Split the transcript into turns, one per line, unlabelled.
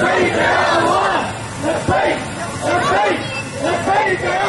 Let's pay their Let's pay! Let's pay! Let's pay